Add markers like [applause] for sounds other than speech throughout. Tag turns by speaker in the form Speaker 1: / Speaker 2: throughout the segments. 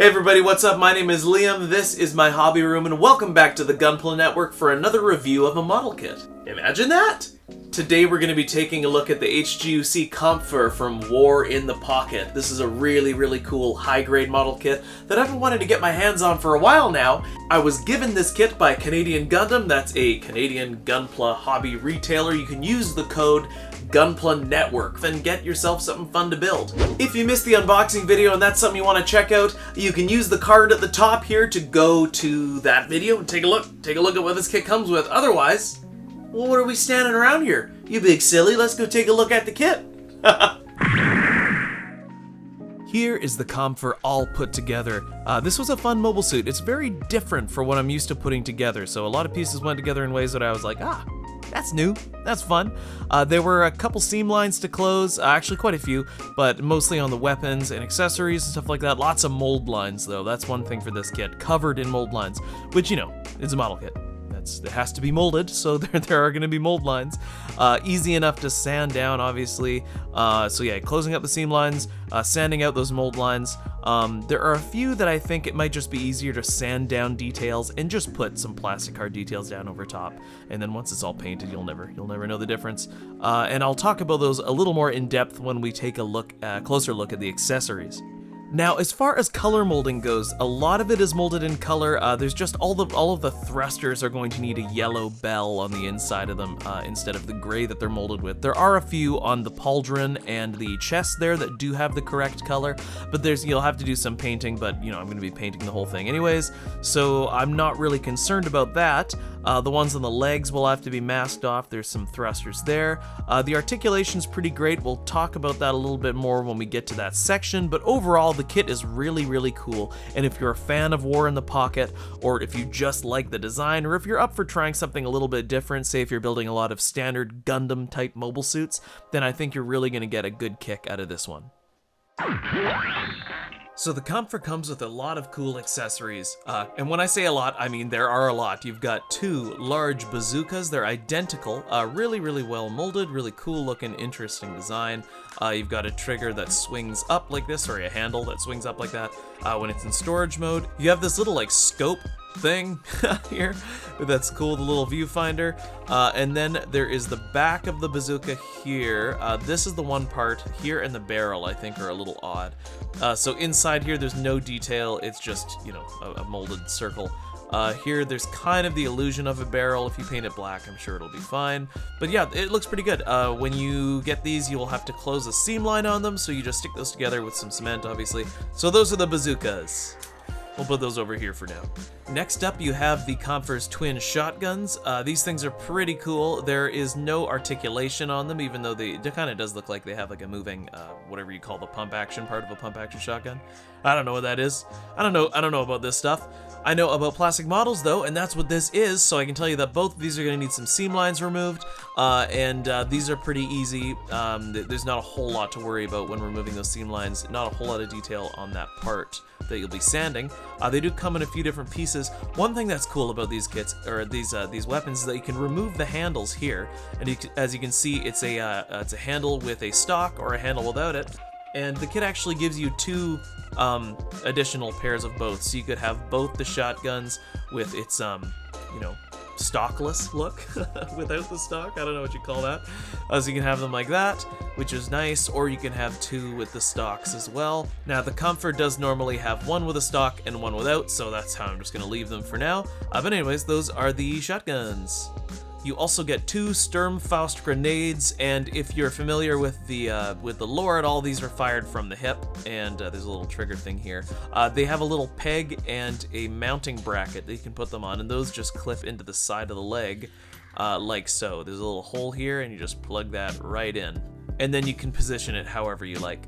Speaker 1: Hey everybody, what's up? My name is Liam, this is my hobby room, and welcome back to the Gunpla Network for another review of a model kit. Imagine that! Today we're going to be taking a look at the HGUC Kampfer from War in the Pocket. This is a really, really cool high-grade model kit that I've wanting to get my hands on for a while now. I was given this kit by Canadian Gundam, that's a Canadian Gunpla hobby retailer. You can use the code Gunpla Network, then get yourself something fun to build. If you missed the unboxing video and that's something you want to check out, you can use the card at the top here to go to that video and take a look. Take a look at what this kit comes with. Otherwise, well, what are we standing around here? You big silly, let's go take a look at the kit. [laughs] Here is the Kampfer all put together. Uh, this was a fun mobile suit. It's very different for what I'm used to putting together, so a lot of pieces went together in ways that I was like, ah, that's new. That's fun. Uh, there were a couple seam lines to close, uh, actually quite a few, but mostly on the weapons and accessories and stuff like that. Lots of mold lines, though. That's one thing for this kit. Covered in mold lines, which, you know, is a model kit. That's, it has to be molded, so [laughs] there, there are going to be mold lines. Uh, easy enough to sand down, obviously. Uh, so yeah, closing up the seam lines, uh, sanding out those mold lines. Um, there are a few that I think it might just be easier to sand down details and just put some plastic card details down over top. And then once it's all painted, you'll never you'll never know the difference. Uh, and I'll talk about those a little more in depth when we take a look, uh, closer look at the accessories. Now, as far as color molding goes, a lot of it is molded in color. Uh, there's just all the all of the thrusters are going to need a yellow bell on the inside of them uh, instead of the gray that they're molded with. There are a few on the pauldron and the chest there that do have the correct color, but there's you'll have to do some painting. But you know, I'm going to be painting the whole thing anyways, so I'm not really concerned about that. Uh, the ones on the legs will have to be masked off. There's some thrusters there. Uh, the articulation's pretty great. We'll talk about that a little bit more when we get to that section, but overall, the kit is really, really cool. And if you're a fan of War in the Pocket, or if you just like the design, or if you're up for trying something a little bit different, say if you're building a lot of standard Gundam type mobile suits, then I think you're really going to get a good kick out of this one. So the Kampfer comes with a lot of cool accessories, uh, and when I say a lot, I mean there are a lot. You've got two large bazookas, they're identical, uh, really, really well molded, really cool looking, interesting design. Uh, you've got a trigger that swings up like this, or a handle that swings up like that uh, when it's in storage mode. You have this little like scope thing [laughs] here that's cool the little viewfinder uh, and then there is the back of the bazooka here uh, this is the one part here and the barrel I think are a little odd uh, so inside here there's no detail it's just you know a, a molded circle uh, here, there's kind of the illusion of a barrel. If you paint it black, I'm sure it'll be fine. But yeah, it looks pretty good. Uh, when you get these, you will have to close a seam line on them, so you just stick those together with some cement, obviously. So those are the bazookas. We'll put those over here for now. Next up, you have the Kampfer's twin shotguns. Uh, these things are pretty cool. There is no articulation on them, even though they, it kind of does look like they have like a moving, uh, whatever you call the pump action part of a pump action shotgun. I don't know what that is. I don't know. I don't know about this stuff. I know about plastic models though, and that's what this is. So I can tell you that both of these are going to need some seam lines removed, uh, and uh, these are pretty easy. Um, there's not a whole lot to worry about when removing those seam lines. Not a whole lot of detail on that part that you'll be sanding. Uh, they do come in a few different pieces. One thing that's cool about these kits or these uh, these weapons is that you can remove the handles here, and you as you can see, it's a uh, it's a handle with a stock or a handle without it. And the kit actually gives you two um, additional pairs of both, so you could have both the shotguns with its um, you know stockless look [laughs] without the stock. I don't know what you call that. Uh, so you can have them like that, which is nice, or you can have two with the stocks as well. Now the Kampfer does normally have one with a stock and one without, so that's how I'm just gonna leave them for now. Uh, but anyways, those are the shotguns. You also get two Sturmfaust grenades, and if you're familiar with the uh, with the lore, all these are fired from the hip, and uh, there's a little trigger thing here. Uh, they have a little peg and a mounting bracket that you can put them on, and those just clip into the side of the leg, uh, like so. There's a little hole here, and you just plug that right in. And then you can position it however you like.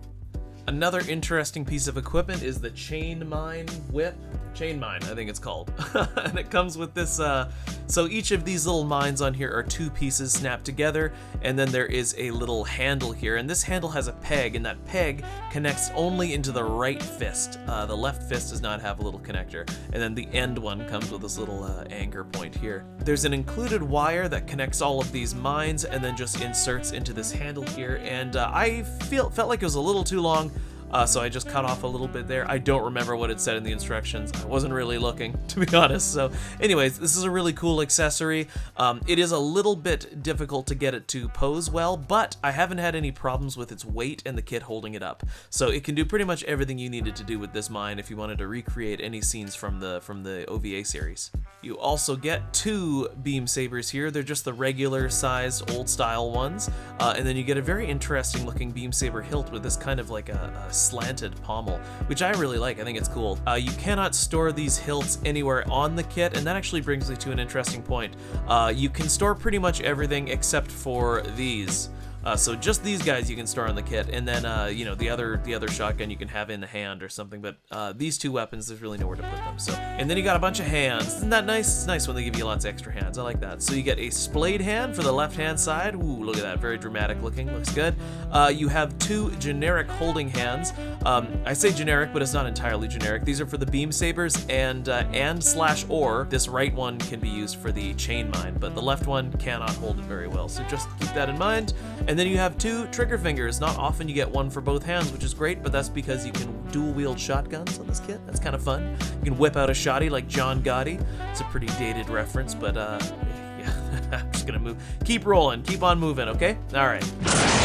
Speaker 1: Another interesting piece of equipment is the Chain Mine Whip. Chain Mine, I think it's called. [laughs] and it comes with this, uh, so each of these little mines on here are two pieces snapped together, and then there is a little handle here, and this handle has a peg, and that peg connects only into the right fist. Uh, the left fist does not have a little connector, and then the end one comes with this little uh, anchor point here. There's an included wire that connects all of these mines, and then just inserts into this handle here, and uh, I feel felt like it was a little too long, uh, so I just cut off a little bit there. I don't remember what it said in the instructions. I wasn't really looking, [laughs] to be honest. So, anyways, this is a really cool accessory. Um, it is a little bit difficult to get it to pose well, but I haven't had any problems with its weight and the kit holding it up. So it can do pretty much everything you needed to do with this mine if you wanted to recreate any scenes from the from the OVA series. You also get two beam sabers here. They're just the regular sized old style ones, uh, and then you get a very interesting looking beam saber hilt with this kind of like a, a slanted pommel, which I really like. I think it's cool. Uh, you cannot store these hilts anywhere on the kit, and that actually brings me to an interesting point. Uh, you can store pretty much everything except for these. Uh, so just these guys you can store on the kit, and then uh, you know the other the other shotgun you can have in the hand or something. But uh, these two weapons, there's really nowhere to put them. So and then you got a bunch of hands. Isn't that nice? It's nice when they give you lots of extra hands. I like that. So you get a splayed hand for the left hand side. Ooh, look at that, very dramatic looking. Looks good. Uh, you have two generic holding hands. Um, I say generic, but it's not entirely generic. These are for the beam sabers and uh, and slash or. This right one can be used for the chain mine, but the left one cannot hold it very well. So just keep that in mind. And then you have two trigger fingers. Not often you get one for both hands, which is great, but that's because you can dual wield shotguns on this kit. That's kind of fun. You can whip out a shotty like John Gotti. It's a pretty dated reference, but uh, [laughs] yeah, [laughs] I'm just gonna move. Keep rolling, keep on moving, okay? All right.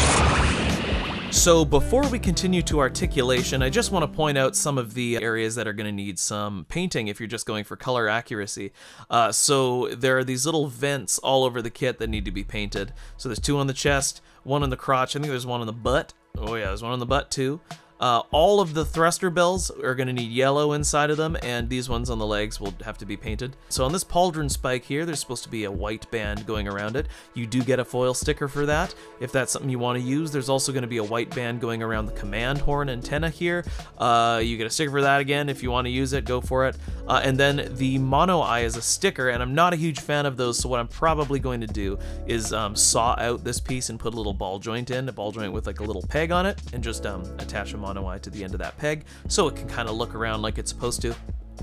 Speaker 1: So before we continue to articulation, I just want to point out some of the areas that are going to need some painting if you're just going for color accuracy. Uh, so there are these little vents all over the kit that need to be painted. So there's two on the chest, one on the crotch, I think there's one on the butt. Oh yeah, there's one on the butt too. Uh, all of the thruster bells are going to need yellow inside of them, and these ones on the legs will have to be painted. So on this pauldron spike here, there's supposed to be a white band going around it. You do get a foil sticker for that, if that's something you want to use. There's also going to be a white band going around the command horn antenna here. Uh, you get a sticker for that again. If you want to use it, go for it. Uh, and then the mono eye is a sticker, and I'm not a huge fan of those, so what I'm probably going to do is um, saw out this piece and put a little ball joint in, a ball joint with like a little peg on it, and just um, attach a to the end of that peg so it can kind of look around like it's supposed to.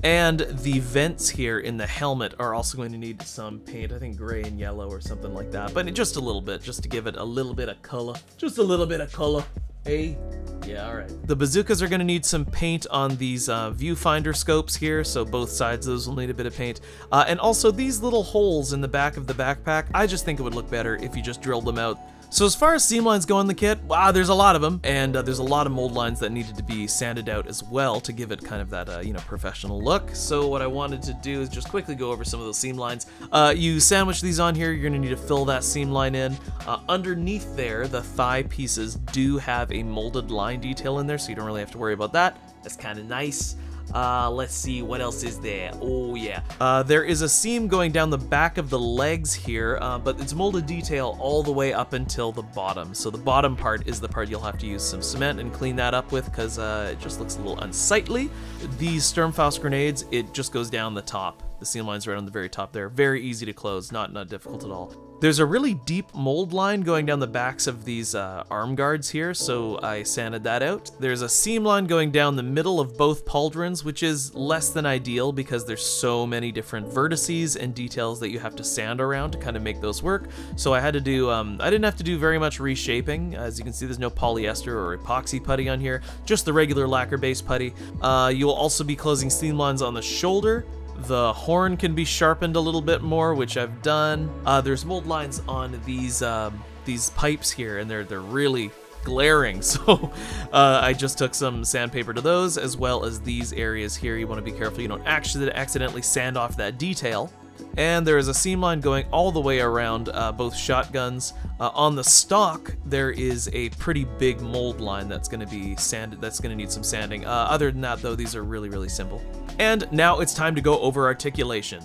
Speaker 1: And the vents here in the helmet are also going to need some paint, I think gray and yellow or something like that, but just a little bit, just to give it a little bit of color. Just a little bit of color. Hey? Yeah, alright. The bazookas are going to need some paint on these uh, viewfinder scopes here, so both sides of those will need a bit of paint. Uh, and also these little holes in the back of the backpack, I just think it would look better if you just drilled them out so as far as seam lines go in the kit, wow, there's a lot of them, and uh, there's a lot of mold lines that needed to be sanded out as well to give it kind of that, uh, you know, professional look. So what I wanted to do is just quickly go over some of those seam lines. Uh, you sandwich these on here, you're gonna need to fill that seam line in. Uh, underneath there, the thigh pieces do have a molded line detail in there, so you don't really have to worry about that. That's kind of nice. Uh, let's see, what else is there? Oh, yeah. Uh, there is a seam going down the back of the legs here, uh, but it's molded detail all the way up until the bottom. So the bottom part is the part you'll have to use some cement and clean that up with because uh, it just looks a little unsightly. These Sturmfaust grenades, it just goes down the top. The seam line's right on the very top there. Very easy to close, not, not difficult at all. There's a really deep mold line going down the backs of these uh, arm guards here, so I sanded that out. There's a seam line going down the middle of both pauldrons, which is less than ideal because there's so many different vertices and details that you have to sand around to kind of make those work. So I had to do, um, I didn't have to do very much reshaping. As you can see, there's no polyester or epoxy putty on here, just the regular lacquer-based putty. Uh, you'll also be closing seam lines on the shoulder, the horn can be sharpened a little bit more, which I've done. Uh, there's mold lines on these um, these pipes here, and they're they're really glaring. [laughs] So uh, I just took some sandpaper to those, as well as these areas here. You want to be careful you don't actually accidentally sand off that detail. And there is a seam line going all the way around uh, both shotguns. Uh, on the stock, there is a pretty big mold line that's going to be sanded. That's going to need some sanding. Uh, other than that, though, these are really, really simple. And now it's time to go over articulation.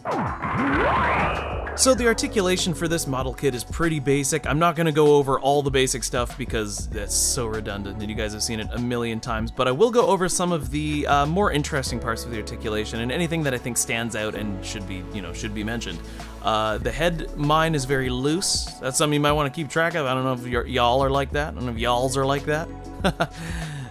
Speaker 1: So the articulation for this model kit is pretty basic. I'm not going to go over all the basic stuff because that's so redundant and you guys have seen it a million times, but I will go over some of the uh, more interesting parts of the articulation and anything that I think stands out and should be, you know, should be mentioned. Uh, the head mine is very loose. That's something you might want to keep track of. I don't know if y'all are like that. I don't know if y'alls are like that. [laughs]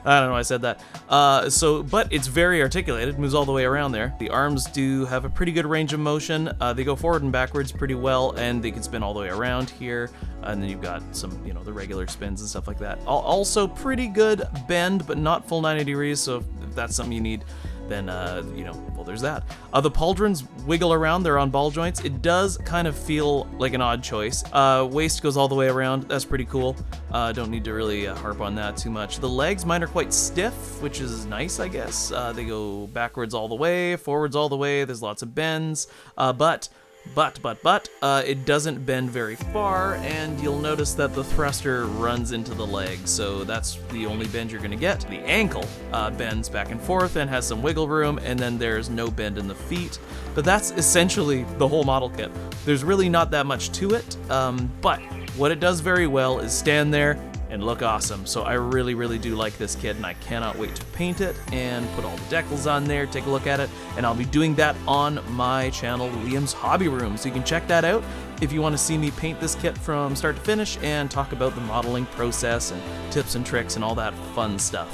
Speaker 1: I don't know why I said that. Uh, so, but it's very articulated, moves all the way around there. The arms do have a pretty good range of motion. Uh, they go forward and backwards pretty well, and they can spin all the way around here. And then you've got some, you know, the regular spins and stuff like that. Also, pretty good bend, but not full 90 degrees. So if that's something you need, then uh, you know, well, there's that. Uh, the pauldrons wiggle around; they're on ball joints. It does kind of feel like an odd choice. Uh, waist goes all the way around. That's pretty cool. Uh, don't need to really uh, harp on that too much. The legs, mine are quite stiff, which is nice, I guess. Uh, they go backwards all the way, forwards all the way. There's lots of bends, but but, but, but, uh, it doesn't bend very far, and you'll notice that the thruster runs into the leg, so that's the only bend you're gonna get. The ankle uh, bends back and forth and has some wiggle room, and then there's no bend in the feet. But that's essentially the whole model kit. There's really not that much to it, um, but what it does very well is stand there, and look awesome. So I really, really do like this kit and I cannot wait to paint it and put all the decals on there, take a look at it, and I'll be doing that on my channel, Liam's Hobby Room. So you can check that out if you want to see me paint this kit from start to finish and talk about the modeling process and tips and tricks and all that fun stuff.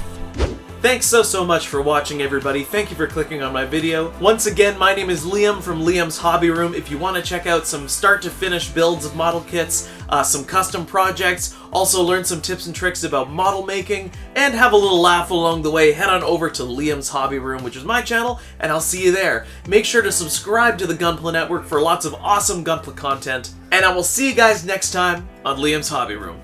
Speaker 1: Thanks so, so much for watching, everybody. Thank you for clicking on my video. Once again, my name is Liam from Liam's Hobby Room. If you want to check out some start-to-finish builds of model kits, uh, some custom projects, also learn some tips and tricks about model making, and have a little laugh along the way, head on over to Liam's Hobby Room, which is my channel, and I'll see you there. Make sure to subscribe to the Gunpla Network for lots of awesome Gunpla content, and I will see you guys next time on Liam's Hobby Room.